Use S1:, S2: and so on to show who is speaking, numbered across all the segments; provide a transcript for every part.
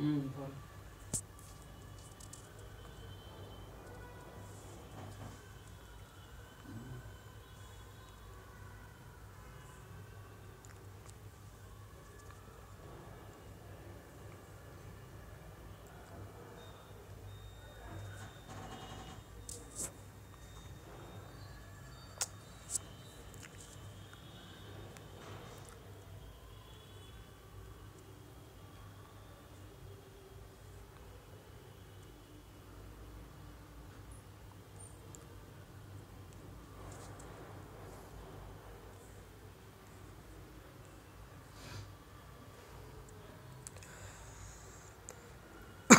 S1: 嗯好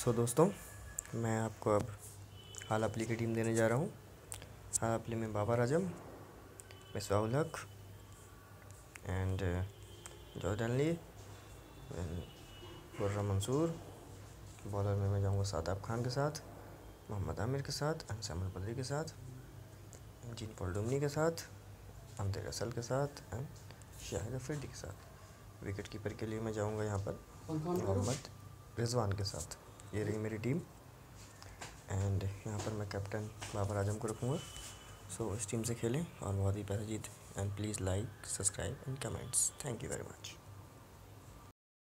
S2: सो so, दोस्तों मैं आपको अब हाल अपली की टीम देने जा रहा हूँ। हालापली में Babar Azam Misbah-ul Haq and Jordan Lee Khurram Mansoor bowler में मैं जाऊँगा सादाब खान के साथ मोहम्मद आमिर के साथ अनसमल बदरी के साथ जीन पॉल डुमनी के साथ अमदे रसल के साथ एंड शाहिद अफरीदी के साथ। विकेट कीपर के लिए मैं जाऊँगा यहाँ पर मोहम्मद रिजवान के साथ। ये रही मेरी टीम। एंड यहाँ पर मैं कैप्टन बाबर आज़म को रखूँगा। सो so, इस टीम से खेलें और बहुत ही पैसा जीत। And please like subscribe and comments thank you very much